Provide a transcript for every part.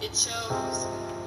It shows.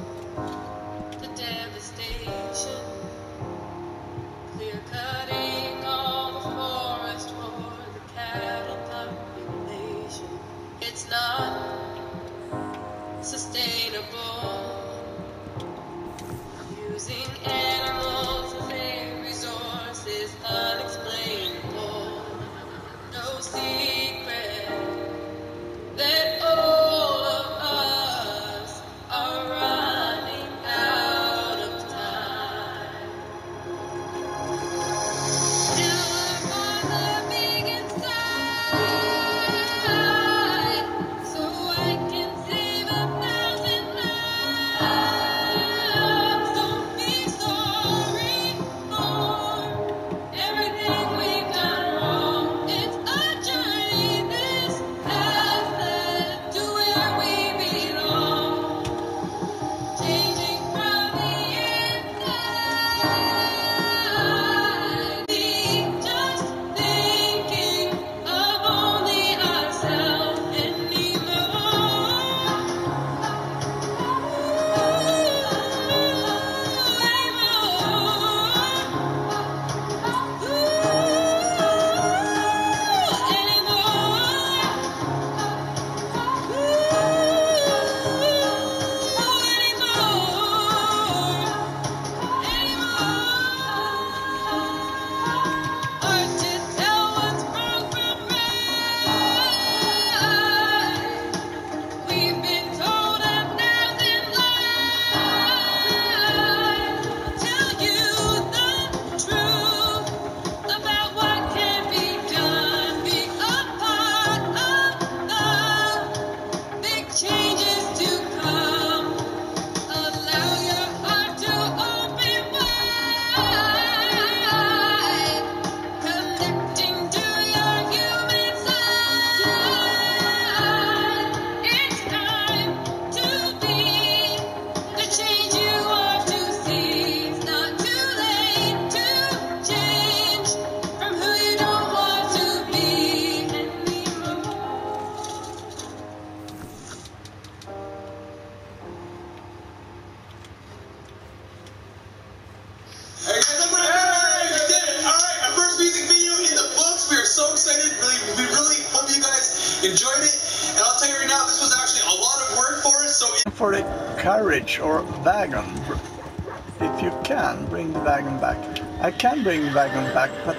excited. Really, we really hope you guys enjoyed it. And I'll tell you right now, this was actually a lot of work for us. So for it, carriage or wagon, if you can bring the wagon back, I can bring the wagon back, but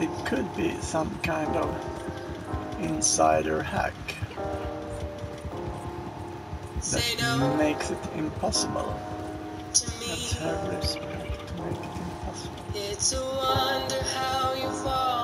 it could be some kind of insider hack that no. makes it impossible. To me, Let's to make it impossible. It's a wonder how you fall.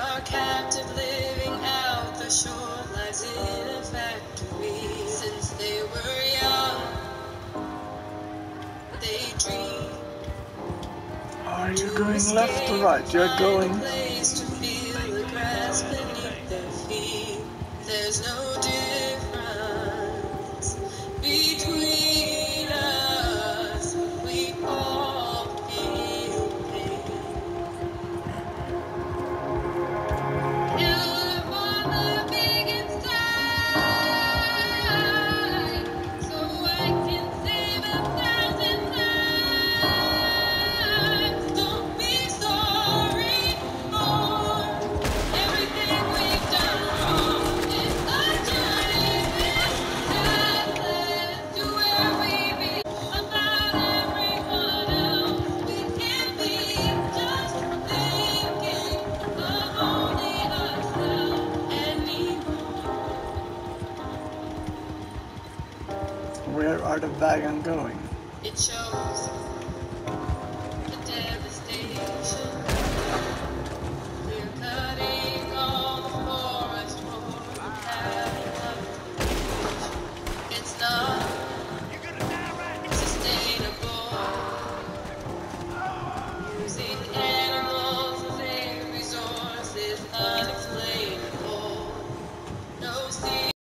are captive living out the shore lies in a factory. Since they were young they dream are you going left or right? You're going where are the wagon going? It shows